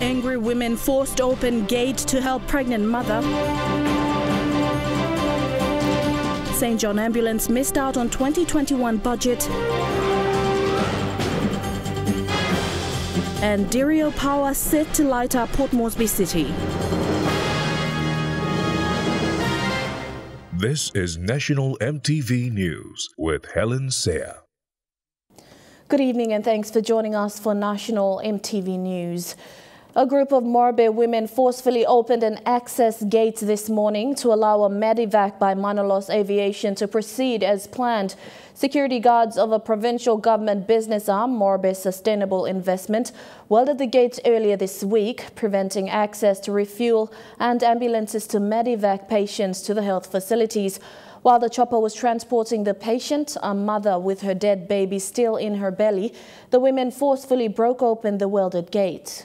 Angry women forced open gate to help pregnant mother. St. John Ambulance missed out on 2021 budget. And Dirio Power set to light up Port Moresby City. This is National MTV News with Helen Sayer. Good evening and thanks for joining us for National MTV News. A group of Morobe women forcefully opened an access gate this morning to allow a medevac by Manolos Aviation to proceed as planned. Security guards of a provincial government business arm, Morobe Sustainable Investment, welded the gates earlier this week, preventing access to refuel and ambulances to medevac patients to the health facilities. While the chopper was transporting the patient, a mother with her dead baby still in her belly, the women forcefully broke open the welded gate.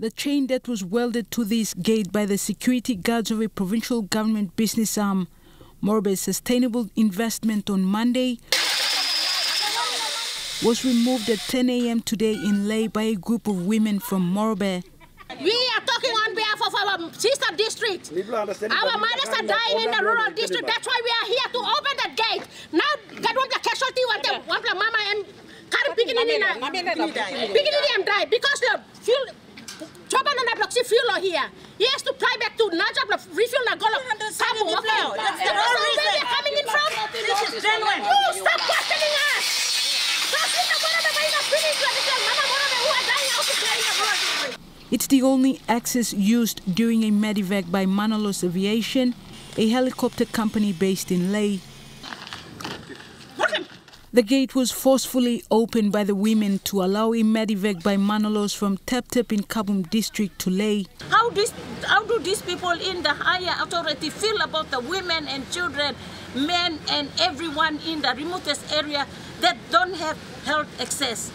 The chain that was welded to this gate by the security guards of a provincial government business um, arm, Morobe Sustainable Investment on Monday, was removed at 10 a.m. today in Lae by a group of women from Morobe. We are talking on behalf of our sister district. Our mothers are dying in the rural district. That's why we are here to open that gate. Now, that one the casualty, one the one the mama and Karen beginning in beginning and die because the fuel Choban na bloksi fuel here. He has to fly back to Nadzab to refuel na golo. Samu, okay. That's the reason they're coming in from. This is genuine. No, stop questioning us. That's it. Mama, who are dying out there in the rural district. It's the only access used during a medevac by Manolos Aviation, a helicopter company based in Lae. The gate was forcefully opened by the women to allow a medevac by Manolos from Tep Tep in Kabwum district to Lae. How, this, how do these people in the higher authority feel about the women and children, men and everyone in the remotest area that don't have health access?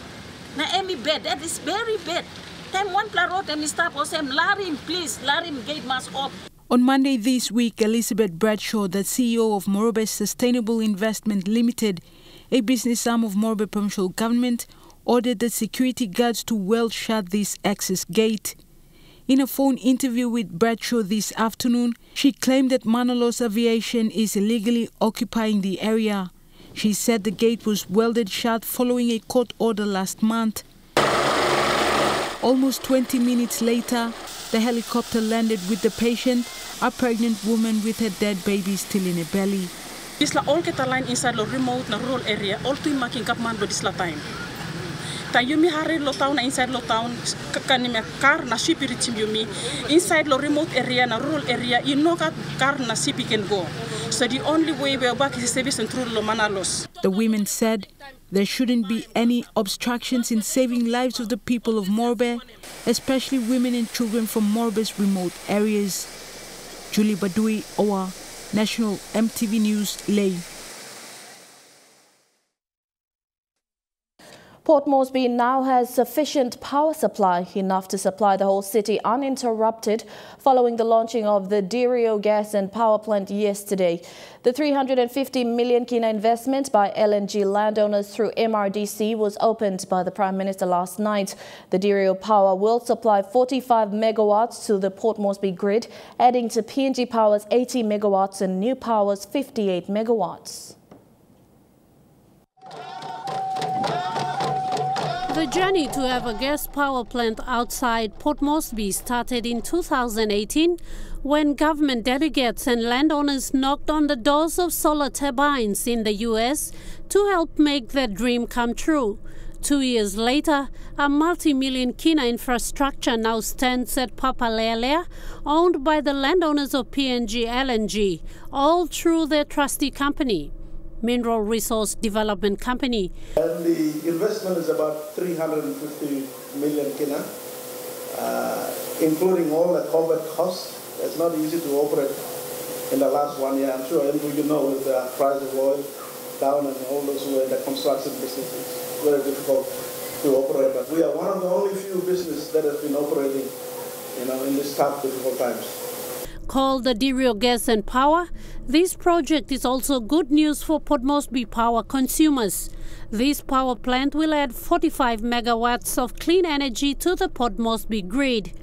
Na emi bad, that is very bad. Time one plaro and stop or sem larim please, larim gate must up. On Monday this week, Elizabeth Bradshaw, the CEO of Morobe Sustainable Investment Limited, a business arm of Morobe provincial government, ordered the security guards to weld shut this access gate. In a phone interview with Bradshaw this afternoon, she claimed that Manolos Aviation is illegally occupying the area. She said the gate was welded shut following a court order last month. Almost 20 minutes later, the helicopter landed with the patient, a pregnant woman with her dead baby still in her belly. Isla all kita line inside the remote na rural area, all tu making kapman do disla time. Ta yumi hari lo town inside lo town kakani me car na shipiri tim yumi inside lo remote area na rural area you know kat car na sipi can go. So the only way we are back is service and through lo manalos. The women said there shouldn't be any obstructions in saving lives of the people of Morobe, especially women and children from Morobe's remote areas. Julie Badui, Owa, National MTV News, Lae. Port Moresby now has sufficient power supply, enough to supply the whole city uninterrupted following the launching of the Dirio gas and power plant yesterday. The 350 million kina investment by LNG landowners through MRDC was opened by the Prime Minister last night. The Dirio power will supply 45 megawatts to the Port Moresby grid, adding to PNG Power's 80 megawatts and New Power's 58 megawatts. The journey to have a gas power plant outside Port Moresby started in 2018 when government delegates and landowners knocked on the doors of solar turbines in the US to help make their dream come true. Two years later, a multi-million kina infrastructure now stands at Papalelea, owned by the landowners of PNG LNG, all through their trustee company. Mineral Resource Development Company. And the investment is about 350 million kina, uh, including all the COVID costs. It's not easy to operate in the last one year. I'm sure you know with the price of oil down and all those who are in the construction business, it's very difficult to operate. But we are one of the only few businesses that has been operating, you know, in these tough, difficult times. Called the Dirio Gas and Power, this project is also good news for Port Moresby power consumers. This power plant will add 45 megawatts of clean energy to the Port Moresby grid.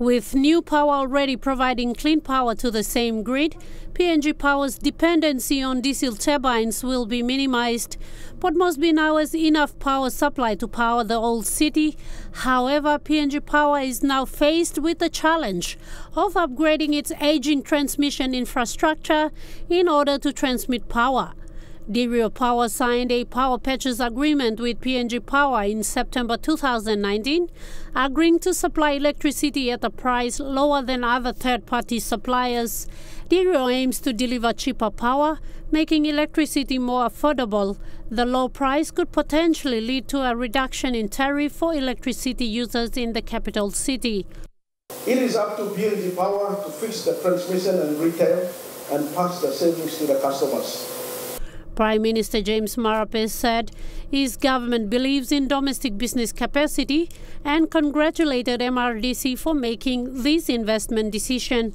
With new power already providing clean power to the same grid, PNG Power's dependency on diesel turbines will be minimized. Port Moresby now has enough power supply to power the old city. However, PNG Power is now faced with the challenge of upgrading its aging transmission infrastructure in order to transmit power. Dirio Power signed a power purchase agreement with PNG Power in September 2019, agreeing to supply electricity at a price lower than other third party suppliers. Dirio aims to deliver cheaper power, making electricity more affordable. The low price could potentially lead to a reduction in tariff for electricity users in the capital city. It is up to PNG Power to fix the transmission and retail and pass the savings to the customers. Prime Minister James Marape said his government believes in domestic business capacity and congratulated MRDC for making this investment decision.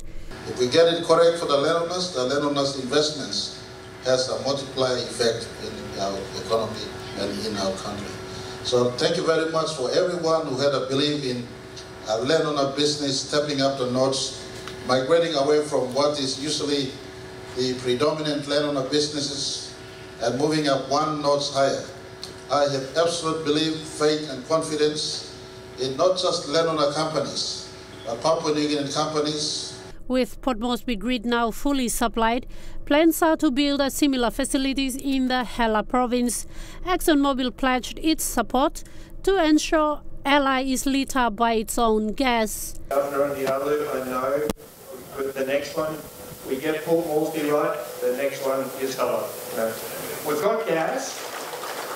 If we get it correct for the landowners, the landowners' investments has a multiplier effect in our economy and in our country. So thank you very much for everyone who had a belief in uh, a landowner business stepping up the notch, migrating away from what is usually the predominant landowner businesses and moving up one notch higher. I have absolute belief, faith, and confidence in not just landowner companies, but Papua New Guinean companies. With Port Moresby grid now fully supplied, plans are to build a similar facilities in the Hela province. ExxonMobil pledged its support to ensure Hela is lit up by its own gas. Governor and the other, I know, with the next one, we get Port Moresby right, the next one is Hela. You know. We've got gas.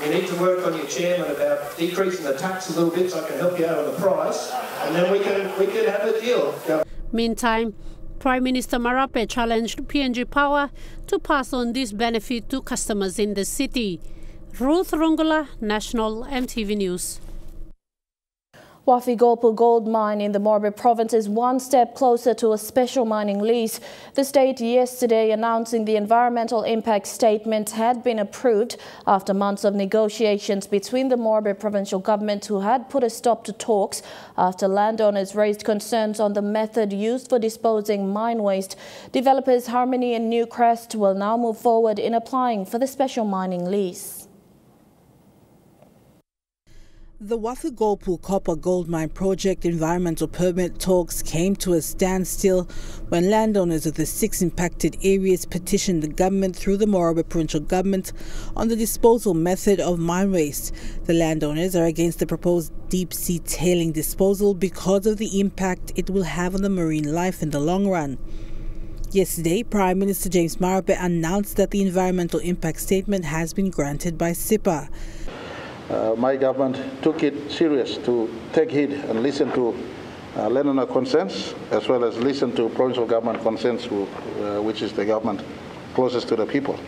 You need to work on your chairman about decreasing the tax a little bit so I can help you out on the price, and then we can we can have a deal. Meantime, Prime Minister Marape challenged PNG Power to pass on this benefit to customers in the city. Ruth Rungula, National MTV News. Wafi-Golpu gold mine in the Morobe province is one step closer to a special mining lease. The state yesterday announcing the environmental impact statement had been approved after months of negotiations between the Morobe provincial government who had put a stop to talks after landowners raised concerns on the method used for disposing mine waste. Developers Harmony and Newcrest will now move forward in applying for the special mining lease. The Wafi-Golpu Copper Gold Mine Project environmental permit talks came to a standstill when landowners of the six impacted areas petitioned the government through the Morobe provincial government on the disposal method of mine waste. The landowners are against the proposed deep sea tailing disposal because of the impact it will have on the marine life in the long run. Yesterday, Prime Minister James Marape announced that the environmental impact statement has been granted by CEPA uh, my government took it serious to take heed and listen to uh, landowner concerns as well as listen to provincial government concerns, who, uh, which is the government closest to the people.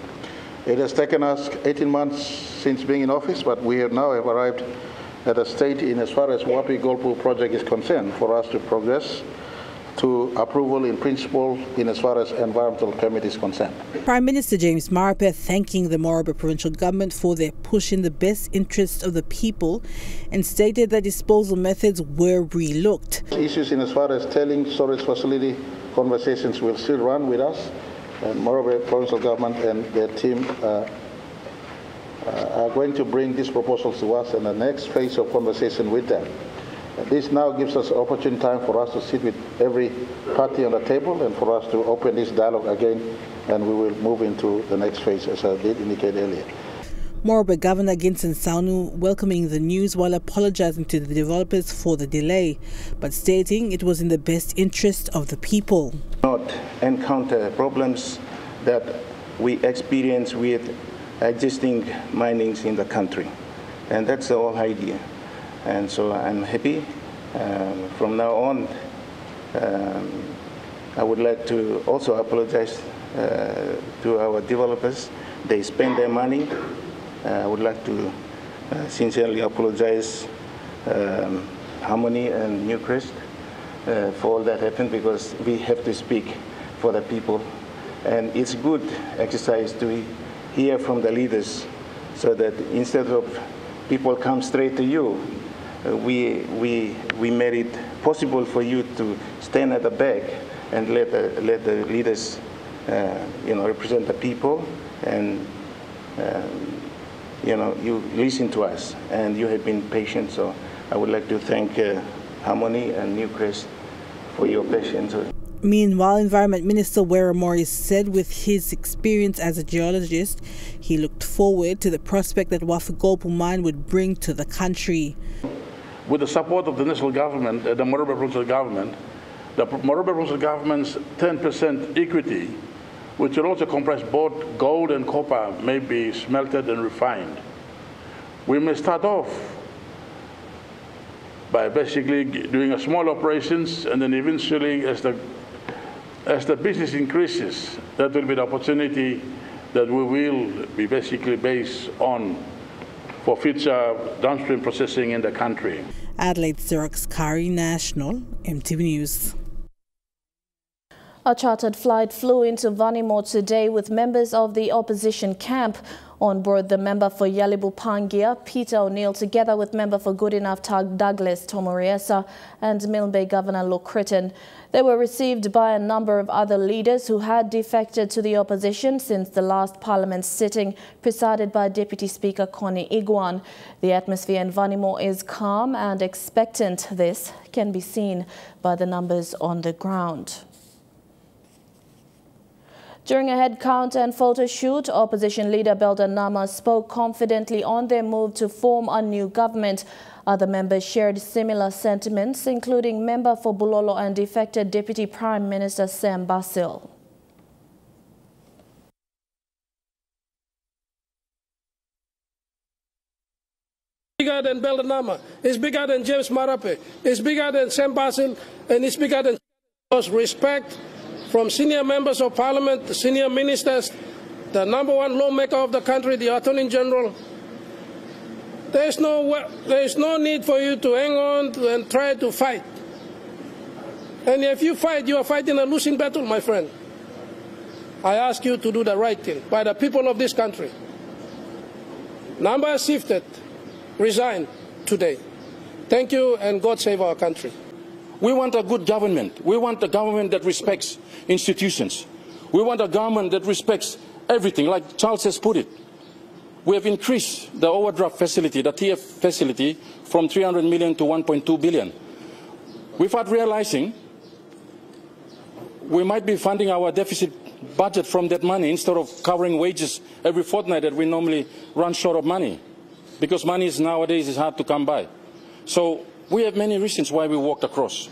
It has taken us 18 months since being in office, but we have now have arrived at a state in as far as Wafi-Golpu project is concerned for us to progress to approval in principle in as far as environmental permit is concerned. Prime Minister James Marape thanking the Morobe provincial government for their push in the best interests of the people and stated that disposal methods were relooked. Issues in as far as tailing storage facility conversations will still run with us and Morobe provincial government and their team uh, uh, are going to bring these proposals to us in the next phase of conversation with them. This now gives us opportune time for us to sit with every party on the table and for us to open this dialogue again, and we will move into the next phase, as I did indicate earlier. Morobe Governor Ginson Saonu welcoming the news while apologizing to the developers for the delay, but stating it was in the best interest of the people. Not encounter problems that we experience with existing minings in the country, and that's the whole idea. And so I'm happy. Um, from now on, um, I would like to also apologize uh, to our developers. They spend their money. Uh, I would like to uh, sincerely apologize um, Harmony and Newcrest uh, for all that happened because we have to speak for the people. And it's good exercise to hear from the leaders so that instead of people come straight to you, we, we, we made it possible for you to stand at the back and let the, let the leaders uh, you know, represent the people and um, you know, you listen to us and you have been patient. So I would like to thank uh, Harmony and Newcrest for your patience. Meanwhile, Environment Minister Wera Mori said with his experience as a geologist, he looked forward to the prospect that Wafi-Golpu mine would bring to the country. With the support of the national government, uh, the Morobe provincial government, the Morobe provincial government's 10% equity, which will also comprise both gold and copper, may be smelted and refined. We may start off by basically doing a small operations and then eventually as the as the business increases, that will be the opportunity that we will be basically based on for future downstream processing in the country. Adelaide Xerox Kari National, MTV News. A chartered flight flew into Vanimo today with members of the opposition camp. On board the member for Ialibu Pangia, Peter O'Neill, together with member for Goodenough Tug Douglas Tomuriesa and Milne Bay Governor Luke Crittin. They were received by a number of other leaders who had defected to the opposition since the last parliament sitting presided by Deputy Speaker Koni Iguan. The atmosphere in Vanimo is calm and expectant. This can be seen by the numbers on the ground. During a head count and photo shoot, opposition leader Belden Namah spoke confidently on their move to form a new government. Other members shared similar sentiments, including member for Bulolo and defected Deputy Prime Minister Sam Basil. bigger than Belden Namah, it's bigger than James Marape, it's bigger than Sam Basil, and it's bigger than respect from senior members of parliament, senior ministers, the number one lawmaker of the country, the attorney general. There is no, there is no need for you to hang on and try to fight. And if you fight, you are fighting a losing battle, my friend. I ask you to do the right thing by the people of this country. Number shifted, resign today. Thank you, and God save our country. We want a good government. We want a government that respects institutions. We want a government that respects everything, like Charles has put it. We have increased the overdraft facility, the TF facility, from 300 million to 1.2 billion. Without realizing we might be funding our deficit budget from that money instead of covering wages every fortnight that we normally run short of money because money is nowadays is hard to come by. So we have many reasons why we walked across.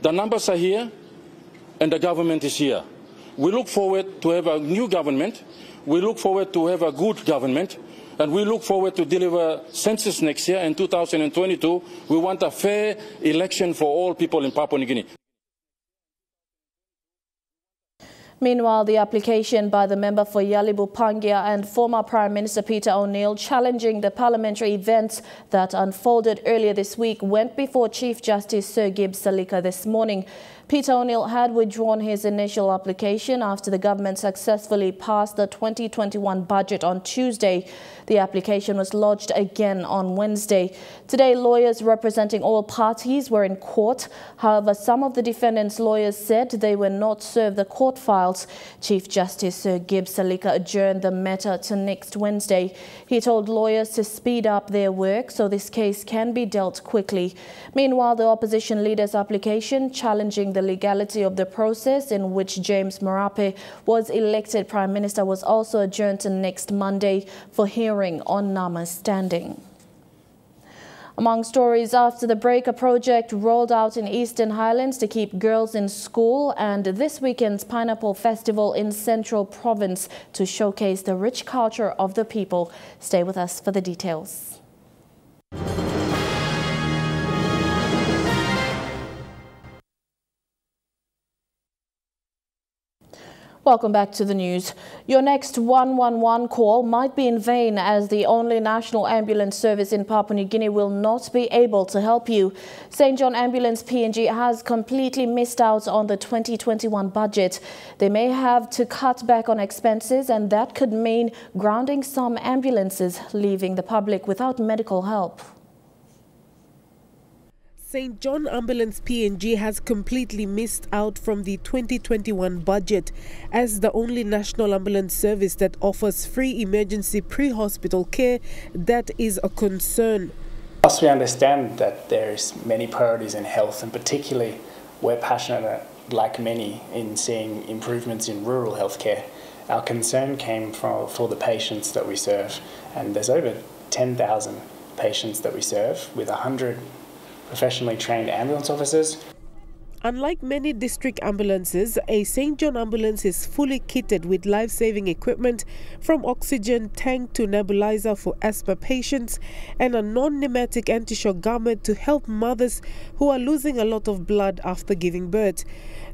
The numbers are here, and the government is here. We look forward to have a new government. We look forward to have a good government. And we look forward to deliver census next year in 2022. We want a fair election for all people in Papua New Guinea. Meanwhile, the application by the member for Ialibu Pangia and former Prime Minister Peter O'Neill challenging the parliamentary events that unfolded earlier this week went before Chief Justice Sir Gibbs Salika this morning. Peter O'Neill had withdrawn his initial application after the government successfully passed the 2021 budget on Tuesday. The application was lodged again on Wednesday. Today, lawyers representing all parties were in court. However, some of the defendants' lawyers said they were not served the court files. Chief Justice Sir Gibbs Salika adjourned the matter to next Wednesday. He told lawyers to speed up their work so this case can be dealt quickly. Meanwhile, the opposition leader's application challenging the legality of the process in which James Marape was elected Prime Minister was also adjourned to next Monday for hearing on Namah's standing. Among stories after the break, a project rolled out in Eastern Highlands to keep girls in school and this weekend's Pineapple Festival in Central Province to showcase the rich culture of the people. Stay with us for the details. Welcome back to the news. Your next 111 call might be in vain as the only national ambulance service in Papua New Guinea will not be able to help you. St. John Ambulance PNG has completely missed out on the 2021 budget. They may have to cut back on expenses and that could mean grounding some ambulances, leaving the public without medical help. St. John Ambulance PNG has completely missed out from the 2021 budget as the only national ambulance service that offers free emergency pre-hospital care that is a concern. Whilst we understand that there's many priorities in health and particularly we're passionate like many in seeing improvements in rural healthcare, our concern came from, for the patients that we serve and there's over 10,000 patients that we serve with 100 professionally trained ambulance officers. Unlike many district ambulances, a St. John ambulance is fully kitted with life-saving equipment from oxygen tank to nebulizer for asthma patients and a non-pneumatic anti-shock garment to help mothers who are losing a lot of blood after giving birth.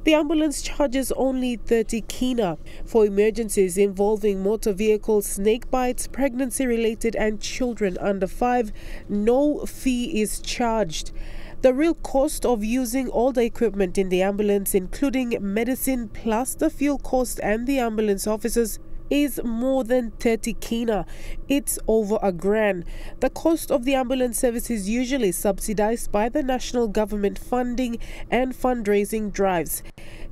The ambulance charges only 30 kina for emergencies involving motor vehicles, snake bites, pregnancy related and children under 5. No fee is charged. The real cost of using all the equipment in the ambulance, including medicine plus the fuel cost and the ambulance officers, is more than 30 kina. It's over a grand. The cost of the ambulance service is usually subsidized by the national government funding and fundraising drives.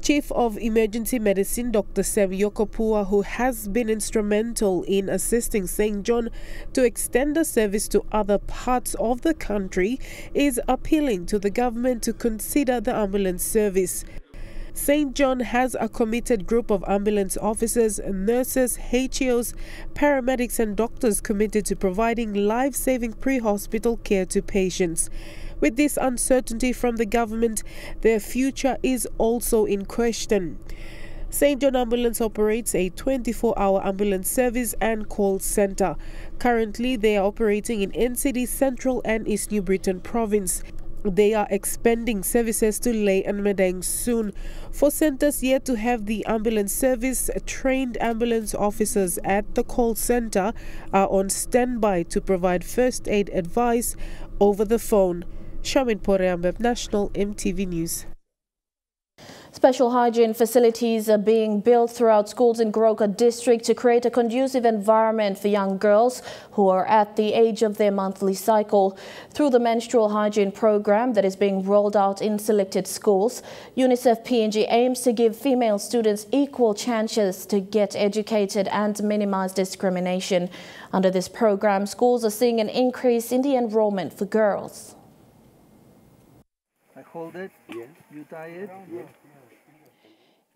Chief of Emergency Medicine Dr. Sam Yokopua, who has been instrumental in assisting St. John to extend the service to other parts of the country, is appealing to the government to consider the ambulance service. St. John has a committed group of ambulance officers, nurses, HEOs, paramedics, and doctors committed to providing life saving pre hospital care to patients. With this uncertainty from the government, their future is also in question. St. John Ambulance operates a 24 hour ambulance service and call center. Currently, they are operating in NCD Central and East New Britain Province. They are expanding services to Lae and Madang soon. For centers yet to have the ambulance service, trained ambulance officers at the call center are on standby to provide first aid advice over the phone. Shamin Poreambeb, National EMTV News. Special hygiene facilities are being built throughout schools in Goroka district to create a conducive environment for young girls who are at the age of their monthly cycle. Through the menstrual hygiene program that is being rolled out in selected schools, UNICEF PNG aims to give female students equal chances to get educated and minimize discrimination. Under this program, schools are seeing an increase in the enrollment for girls. I hold it. Yeah. You tie it.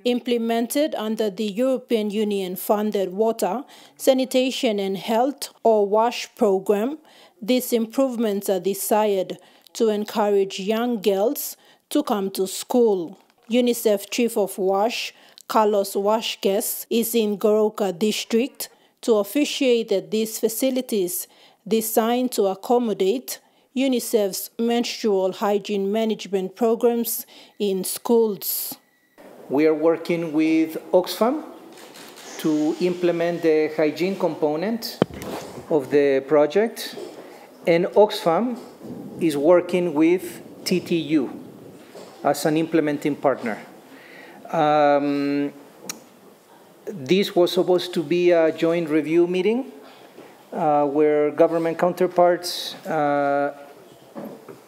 Implemented under the European Union funded Water, Sanitation and Health or WASH program, these improvements are desired to encourage young girls to come to school. UNICEF Chief of WASH, Carlos Washkes, is in Goroka district to officiate at these facilities designed to accommodate UNICEF's menstrual hygiene management programs in schools. We are working with Oxfam to implement the hygiene component of the project, and Oxfam is working with TTU as an implementing partner. Um, this was supposed to be a joint review meeting uh, where government counterparts uh,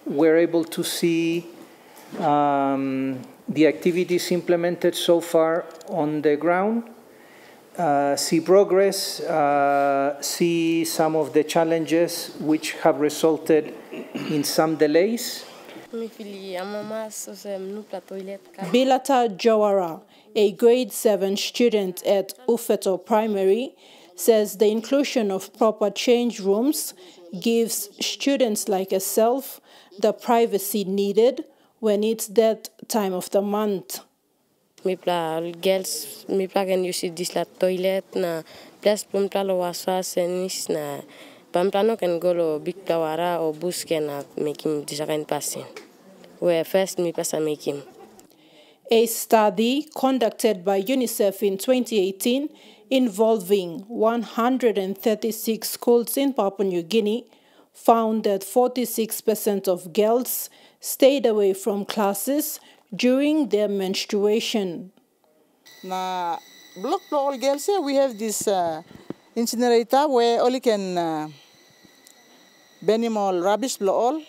were able to see um, the activities implemented so far on the ground, uh, see progress, uh, see some of the challenges which have resulted in some delays. Bilata Jawara, a grade 7 student at Ufeto Primary, says the inclusion of proper change rooms gives students like herself the privacy needed when it's that time of the month. Mi pla girls mi pla can use this la toilet na plus pum pla lo waswas nis na pam plano can go lo big tawara o buske na make him disakan passing. Where first mi pasa make him. A study conducted by UNICEF in 2018 involving 136 schools in Papua New Guinea found that 46% of girls stayed away from classes during their menstruation. Na block all girls here, we have this uh, incinerator where only can uh, burn all rubbish blow all.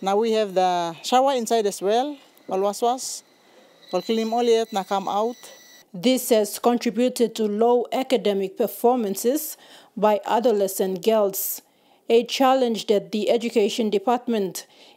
Now we have the shower inside as well, all was was, all clean all yet, now come out. This has contributed to low academic performances by adolescent girls, a challenge that the Education Department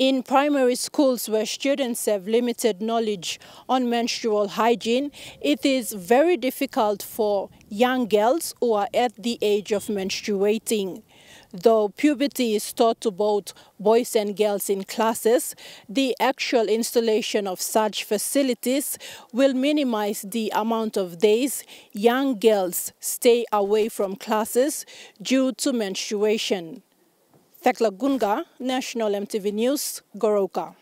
In primary schools where students have limited knowledge on menstrual hygiene, it is very difficult for young girls who are at the age of menstruating. Though puberty is taught to both boys and girls in classes, the actual installation of such facilities will minimize the amount of days young girls stay away from classes due to menstruation. Thekla Gunga, National MTV News, Goroka.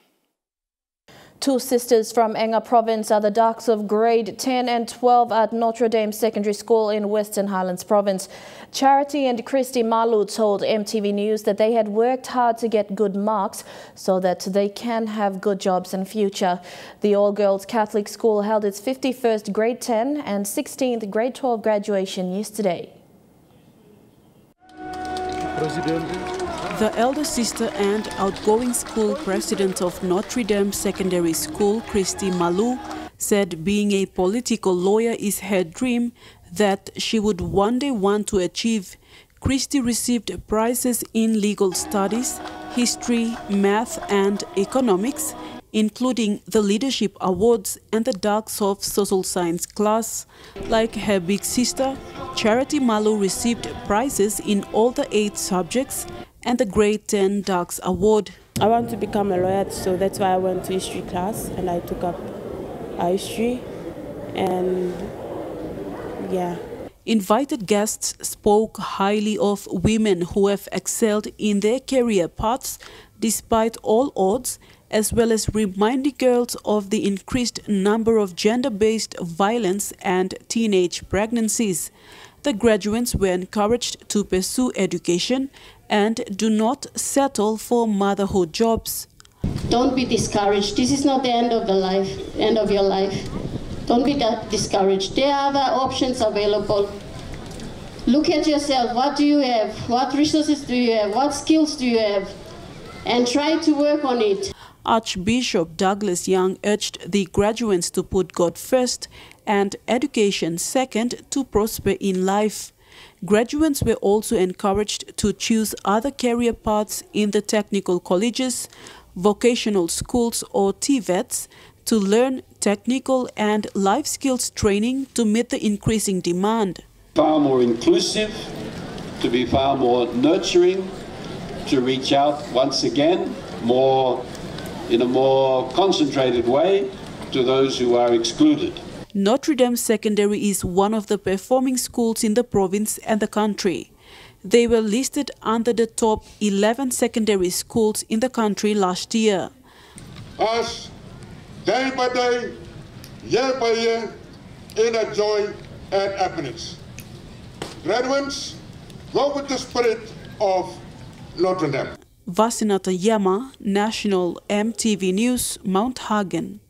Two sisters from Enga province are the darks of grade 10 and 12 at Notre Dame Secondary School in Western Highlands province. Charity and Christy Malu told MTV News that they had worked hard to get good marks so that they can have good jobs in future. The all-girls Catholic school held its 51st grade 10 and 16th grade 12 graduation yesterday. President. The elder sister and outgoing school president of Notre Dame Secondary School, Christy Malu, said being a political lawyer is her dream that she would one day want to achieve. Christy received prizes in legal studies, history, math, and economics, including the Leadership Awards and the Dark Soft Social Science class. Like her big sister, Charity Malu received prizes in all the eight subjects and the Grade 10 Darks Award. I want to become a lawyer, so that's why I went to history class and I took up history and yeah. Invited guests spoke highly of women who have excelled in their career paths despite all odds, as well as reminding girls of the increased number of gender-based violence and teenage pregnancies. The graduates were encouraged to pursue education and do not settle for motherhood jobs. Don't be discouraged. This is not the end of the life, end of your life. Don't be discouraged. There are other options available. Look at yourself. What do you have? What resources do you have? What skills do you have? And try to work on it. Archbishop Douglas Young urged the graduates to put God first and education second to prosper in life. Graduates were also encouraged to choose other career paths in the technical colleges, vocational schools or TVETs to learn technical and life skills training to meet the increasing demand. Far more inclusive, to be far more nurturing, to reach out once again more in a more concentrated way to those who are excluded. Notre Dame Secondary is one of the performing schools in the province and the country. They were listed under the top 11 secondary schools in the country last year. Us, day by day, year by year, in a joy and happiness. Graduates, go with the spirit of Notre Dame. Vasinata Yama, National EMTV News, Mount Hagen.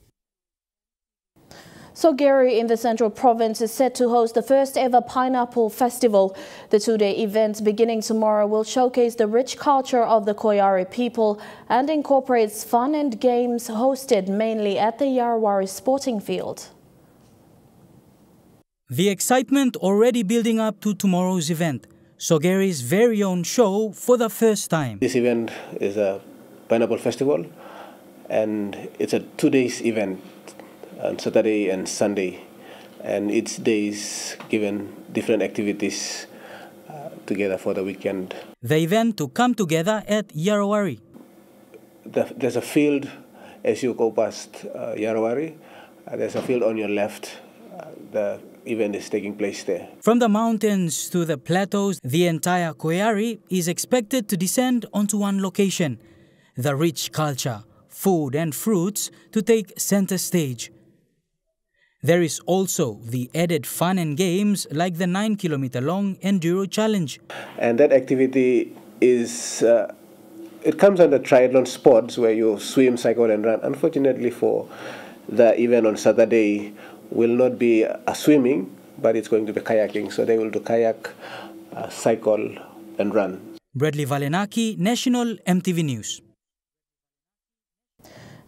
Sogeri in the Central Province is set to host the first ever Pineapple Festival. The two-day event beginning tomorrow will showcase the rich culture of the Koiari people and incorporates fun and games hosted mainly at the Yarwari Sporting Field. The excitement already building up to tomorrow's event. Sogeri's very own show for the first time. This event is a Pineapple Festival and it's a two days event on Saturday and Sunday, and each day is given different activities uh, together for the weekend. The event to come together at Yarawari. The, there's a field as you go past uh, Yarawari. Uh, there's a field on your left. Uh, the event is taking place there. From the mountains to the plateaus, the entire Koiari is expected to descend onto one location. The rich culture, food and fruits to take center stage. There is also the added fun and games like the 9 kilometer long Enduro Challenge. And that activity is, uh, it comes under triathlon sports where you swim, cycle, and run. Unfortunately, for the event on Saturday, will not be a swimming, but it's going to be kayaking. So they will do kayak, uh, cycle, and run. Bradley Valenaki, National MTV News.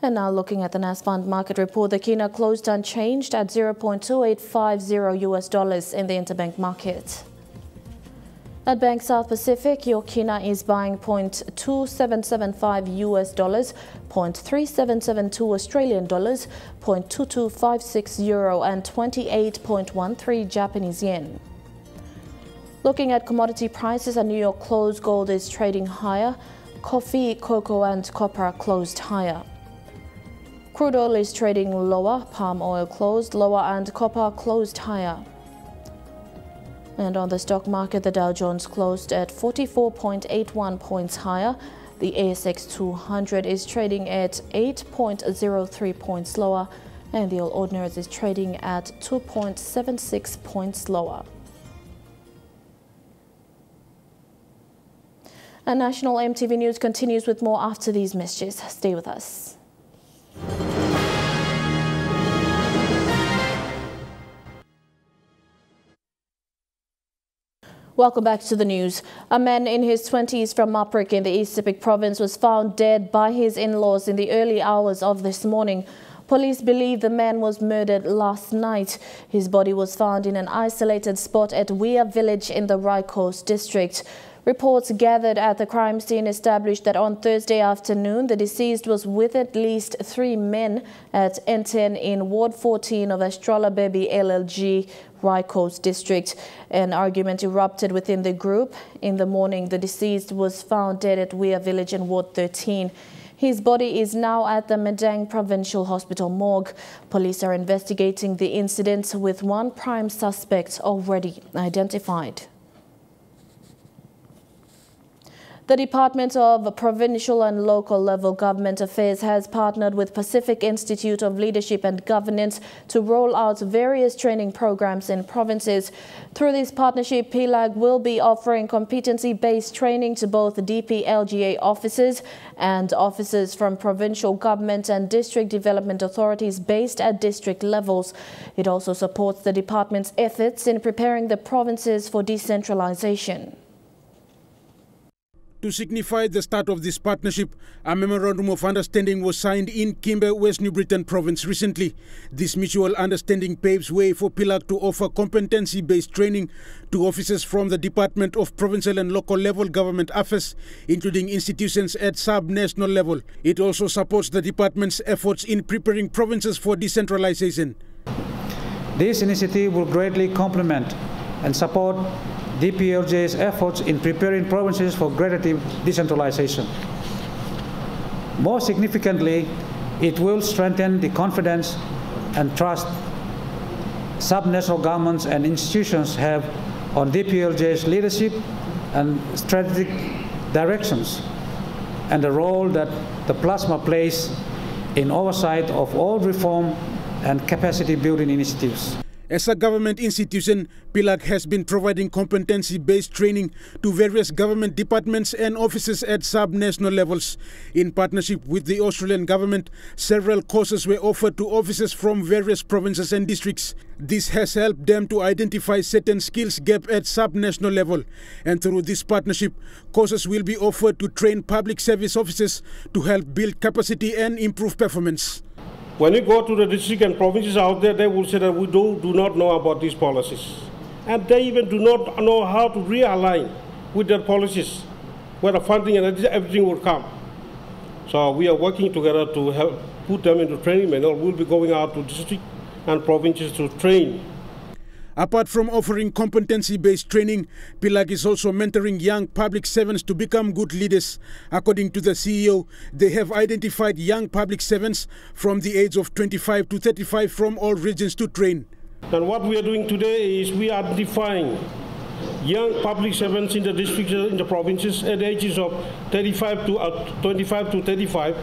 And now looking at the NASFund market report, the Kina closed unchanged at 0.2850 US dollars in the interbank market. At Bank South Pacific, your Kina is buying 0.2775 US dollars, 0.3772 Australian dollars, 0.2256 euro and 28.13 Japanese yen. Looking at commodity prices, at New York close, gold is trading higher. Coffee, cocoa and copper closed higher. Crude oil is trading lower, palm oil closed lower and copper closed higher. And on the stock market, the Dow Jones closed at 44.81 points higher. The ASX 200 is trading at 8.03 points lower and the All Ordinaries is trading at 2.76 points lower. And National MTV News continues with more after these messages. Stay with us. Welcome back to the news. A man in his 20s from Maprik in the East Sepik province was found dead by his in-laws in the early hours of this morning. Police believe the man was murdered last night. His body was found in an isolated spot at Weir village in the Raicoast district. Reports gathered at the crime scene established that on Thursday afternoon, the deceased was with at least three men at N10 in Ward 14 of Astrolabe Bay LLG, Raicoast district. An argument erupted within the group. In the morning, the deceased was found dead at Weir Village in Ward 13. His body is now at the Madang Provincial Hospital morgue. Police are investigating the incident with one prime suspect already identified. The Department of Provincial and Local Level Government Affairs has partnered with Pacific Institute of Leadership and Governance to roll out various training programs in provinces. Through this partnership, PILAG will be offering competency-based training to both DPLGA officers and officers from provincial government and district development authorities based at district levels. It also supports the department's efforts in preparing the provinces for decentralization. To signify the start of this partnership, a memorandum of understanding was signed in Kimbe, West New Britain province recently. This mutual understanding paves way for PILAG to offer competency-based training to officers from the Department of Provincial and Local Level Government Affairs, including institutions at sub-national level. It also supports the department's efforts in preparing provinces for decentralization. This initiative will greatly complement and support DPLJ's efforts in preparing provinces for greater decentralization. More significantly, it will strengthen the confidence and trust subnational governments and institutions have on DPLJ's leadership and strategic directions and the role that the plasma plays in oversight of all reform and capacity building initiatives. As a government institution, PILAG has been providing competency-based training to various government departments and offices at sub-national levels. In partnership with the Australian government, several courses were offered to officers from various provinces and districts. This has helped them to identify certain skills gap at sub-national level. And through this partnership, courses will be offered to train public service officers to help build capacity and improve performance. When you go to the district and provinces out there, they will say that we do, do not know about these policies. And they even do not know how to realign with their policies, where the funding and everything will come. So we are working together to help put them into training manual. We'll be going out to district and provinces to train Apart from offering competency based training, PILAG is also mentoring young public servants to become good leaders. According to the CEO, they have identified young public servants from the age of 25 to 35 from all regions to train. And what we are doing today is we are defining young public servants in the districts, in the provinces, at ages of 35 to uh, 25 to 35,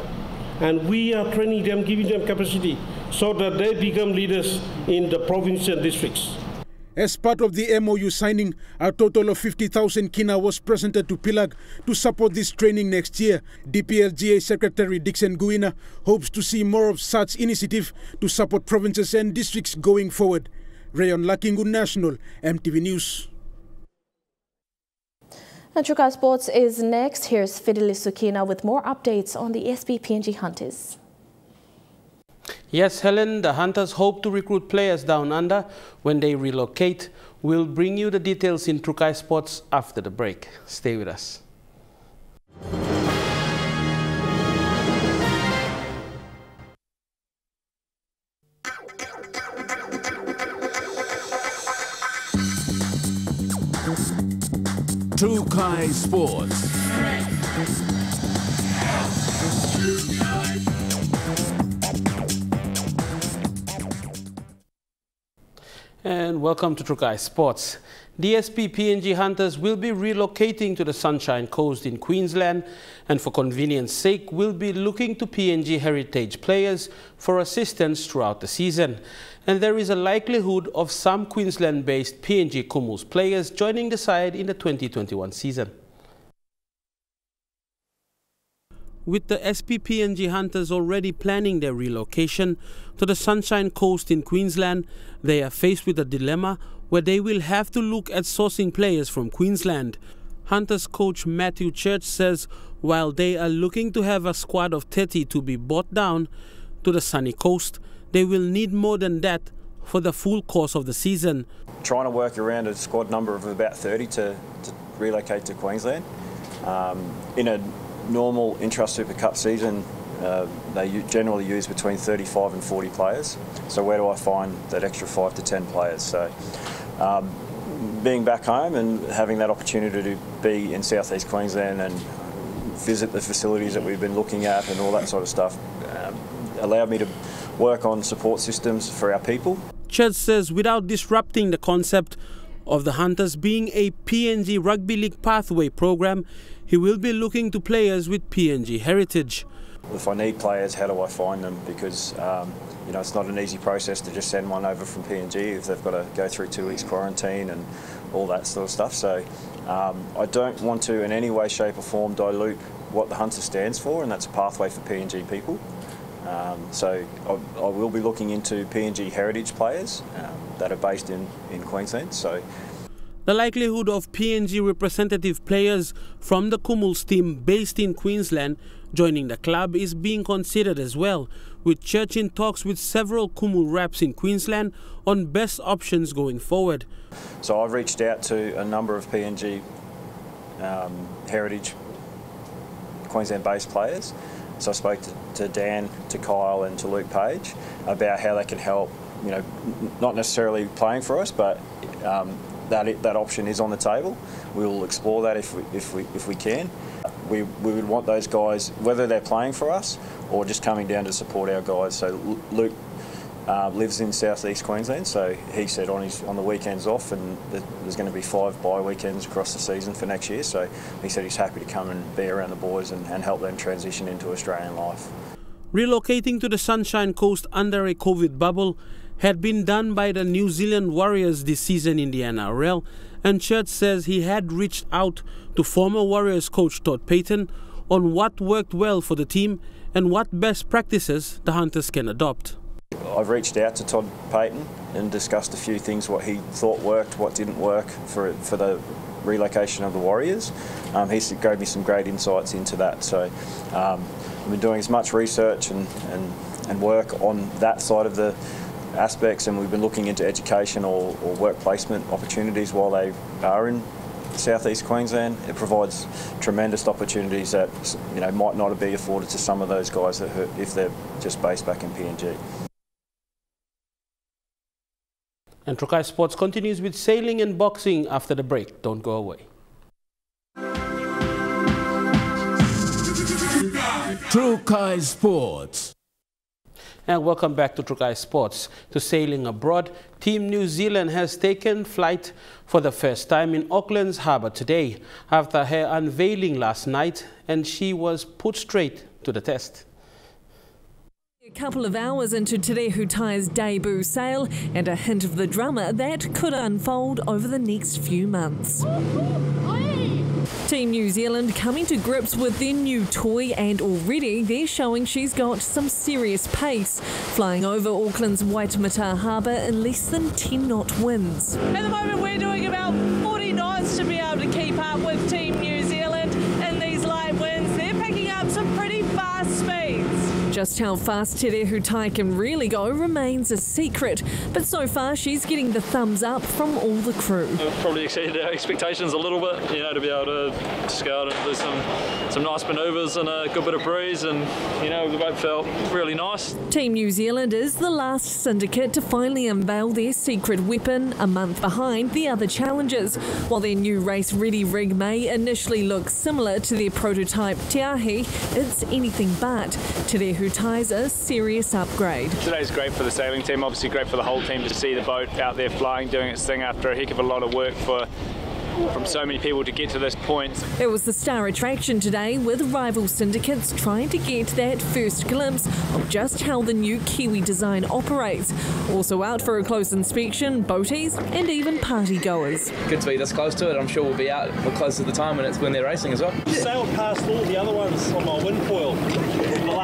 and we are training them, giving them capacity so that they become leaders in the provinces and districts. As part of the MOU signing, a total of 50,000 kina was presented to PILAG to support this training next year. DPLGA Secretary Dixon Guina hopes to see more of such initiative to support provinces and districts going forward. Rayon Lakingu National, EMTV News. Trukai Sports is next. Here's Fidelis Sukina with more updates on the SP PNG Hunters. Yes, Helen, the Hunters hope to recruit players down under when they relocate. We'll bring you the details in Trukai Sports after the break. Stay with us. Trukai Sports. And welcome to Trukai Sports. DSP PNG Hunters will be relocating to the Sunshine Coast in Queensland and for convenience sake will be looking to PNG heritage players for assistance throughout the season. And there is a likelihood of some Queensland-based PNG Kumuls players joining the side in the 2021 season. With the SPPNG Hunters already planning their relocation to the Sunshine Coast in Queensland, they are faced with a dilemma where they will have to look at sourcing players from Queensland. Hunters coach Matthew Church says while they are looking to have a squad of 30 to be brought down to the sunny coast, they will need more than that for the full course of the season. Trying to work around a squad number of about 30 to, to relocate to Queensland. Um, in a normal Intrust Super Cup season, uh, they generally use between 35 and 40 players. So where do I find that extra five to 10 players? So um, being back home and having that opportunity to be in southeast Queensland and visit the facilities that we've been looking at and all that sort of stuff um, allowed me to work on support systems for our people. Church says without disrupting the concept of the Hunters being a PNG Rugby League pathway program, he will be looking to players with PNG heritage. If I need players, how do I find them? Because um, you know it's not an easy process to just send one over from PNG if they've got to go through two weeks quarantine and all that sort of stuff. So um, I don't want to in any way, shape or form dilute what the Hunter stands for, and that's a pathway for PNG people. Um, so I, I, will be looking into PNG heritage players um, that are based in, in Queensland. So the likelihood of PNG representative players from the Kumuls team based in Queensland joining the club is being considered as well, with Church in talks with several Kumul reps in Queensland on best options going forward. So I've reached out to a number of PNG um, heritage Queensland-based players. So I spoke to, to, Dan, to Kyle and to Luke Page about how they can help, you know, not necessarily playing for us, but um, that that option is on the table. We will explore that if we, if we, if we can. We, we would want those guys, whether they're playing for us or just coming down to support our guys. So Luke uh, lives in southeast Queensland, so he said on his on the weekends off, and there's going to be five bye weekends across the season for next year. So he said he's happy to come and be around the boys and, and help them transition into Australian life. Relocating to the Sunshine Coast under a COVID bubble had been done by the New Zealand Warriors this season in the NRL, and Church says he had reached out to former Warriors coach Todd Payten on what worked well for the team and what best practices the Hunters can adopt. I've reached out to Todd Payten and discussed a few things, what he thought worked, what didn't work for for the relocation of the Warriors. Um, he gave me some great insights into that. So um, I've been doing as much research and, and, and work on that side of the aspects and we've been looking into education or, or work placement opportunities while they are in southeast Queensland. It provides tremendous opportunities that you know might not be afforded to some of those guys that if they're just based back in PNG. And Trukai Sports continues with sailing and boxing after the break. Don't go away. Trukai Sports. And welcome back to Trukai Sports. To sailing abroad, Team New Zealand has taken flight for the first time in Auckland's harbour today after her unveiling last night and she was put straight to the test. A couple of hours into Te Rehutai's debut sail and a hint of the drama that could unfold over the next few months. Team New Zealand coming to grips with their new toy and already they're showing she's got some serious pace, flying over Auckland's Waitemata Harbour in less than 10 knot winds. At the moment we're doing about 40 knots to be able to keep up with Just how fast Te Rehutai can really go remains a secret, but so far she's getting the thumbs up from all the crew. Probably exceeded our expectations a little bit, you know, to be able to scout and do some some nice manoeuvres and a good bit of breeze, and you know the boat felt really nice. Team New Zealand is the last syndicate to finally unveil their secret weapon, a month behind the other challengers. While their new race-ready rig may initially look similar to their prototype Te Kahu, it's anything but. Te Rehutai's a serious upgrade. Today's great for the sailing team, obviously great for the whole team to see the boat out there flying, doing its thing after a heck of a lot of work for from so many people to get to this point. It was the star attraction today with rival syndicates trying to get that first glimpse of just how the new Kiwi design operates. Also out for a close inspection, boaties and even party goers. Good to be this close to it. I'm sure we'll be out close to the time when it's when they're racing as well. Sailed past all the other ones on my wind foil in the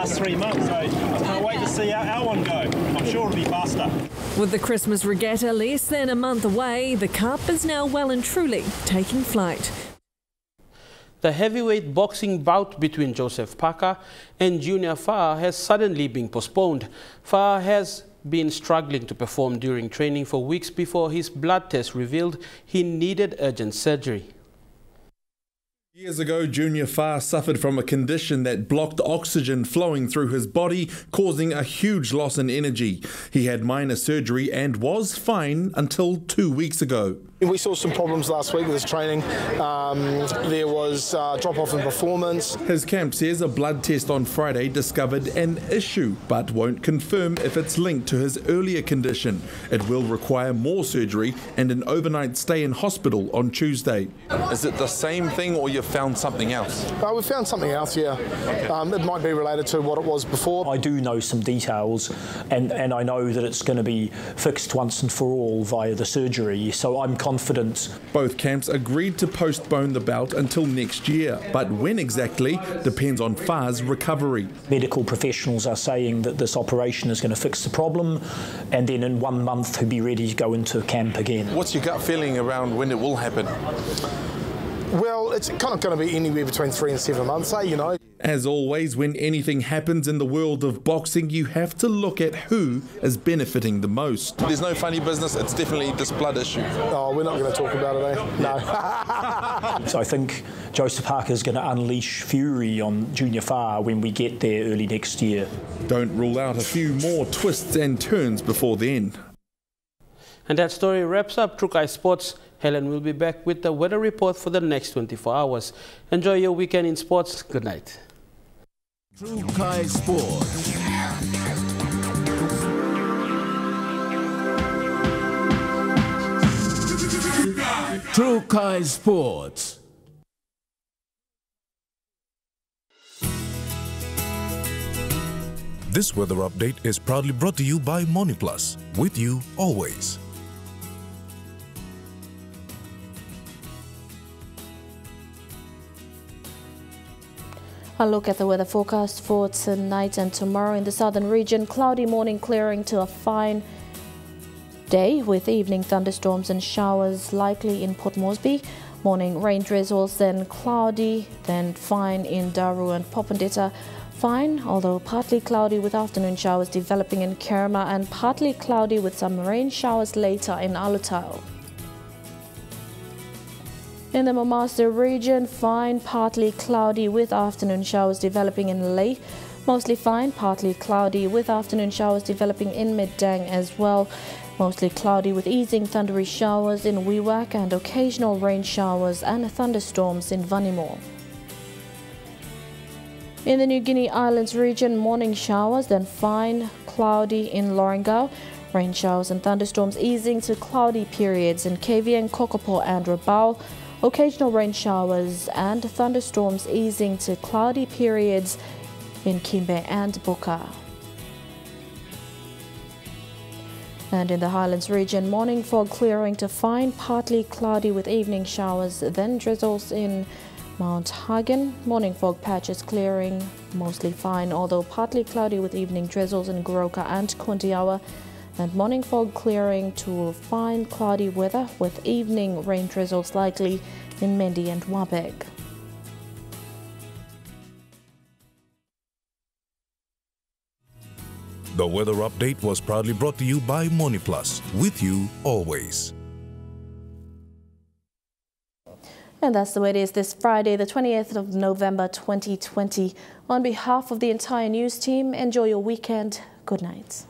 last three months, so I can't wait to see how our one go. I'm sure it'll be faster. With the Christmas regatta less than a month away, the Cup is now well and truly taking flight. The heavyweight boxing bout between Joseph Parker and Junior Fa has suddenly been postponed. Fa has been struggling to perform during training for weeks before his blood test revealed he needed urgent surgery. Years ago, Junior Fa suffered from a condition that blocked oxygen flowing through his body, causing a huge loss in energy. He had minor surgery and was fine until two weeks ago. We saw some problems last week with his training. Um, there was uh, drop off in performance. His camp says a blood test on Friday discovered an issue, but won't confirm if it's linked to his earlier condition. It will require more surgery and an overnight stay in hospital on Tuesday. Is it the same thing or you found something else? Uh, we found something else, yeah. Okay. Um, it might be related to what it was before. I do know some details, and, and I know that it's going to be fixed once and for all via the surgery, so I'm confident confident. Both camps agreed to postpone the bout until next year, but when exactly depends on Fa's recovery. Medical professionals are saying that this operation is going to fix the problem, and then in one month he'll be ready to go into camp again. What's your gut feeling around when it will happen? Well, it's kind of going to be anywhere between three and seven months, eh, you know. As always, when anything happens in the world of boxing, you have to look at who is benefiting the most. There's no funny business, it's definitely this blood issue. Oh, we're not going to talk about it, eh? No. so I think Joseph Parker is going to unleash fury on Junior Fa when we get there early next year. Don't rule out a few more twists and turns before then. And that story wraps up Trukai Sports. Helen will be back with the weather report for the next 24 hours. Enjoy your weekend in sports. Good night. Trukai Sports. Trukai Sports. This weather update is proudly brought to you by MoniPlus, with you always. A look at the weather forecast for tonight and tomorrow in the southern region. Cloudy morning clearing to a fine day with evening thunderstorms and showers likely in Port Moresby. Morning rain drizzles, then cloudy, then fine in Daru and Popondetta. Fine, although partly cloudy with afternoon showers developing in Kerema and partly cloudy with some rain showers later in Alotau. In the Momase region, fine, partly cloudy with afternoon showers developing in Lae. Mostly fine, partly cloudy with afternoon showers developing in Madang as well. Mostly cloudy with easing thundery showers in Wewak and occasional rain showers and thunderstorms in Vanimo. In the New Guinea Islands region, morning showers, then fine, cloudy in Lorengau. Rain showers and thunderstorms easing to cloudy periods in Kavieng, Kokopo and Rabaul. Occasional rain showers and thunderstorms easing to cloudy periods in Kimbe and Buka. And in the Highlands region, morning fog clearing to fine, partly cloudy with evening showers, then drizzles in Mount Hagen. Morning fog patches clearing, mostly fine, although partly cloudy with evening drizzles in Goroka and Kundiawa. And morning fog clearing to fine, cloudy weather with evening rain drizzles likely in Mendi and Wabag. The weather update was proudly brought to you by MoniPlus, with you always. And that's the way it is this Friday, the 20th of November 2020. On behalf of the entire news team, enjoy your weekend. Good night.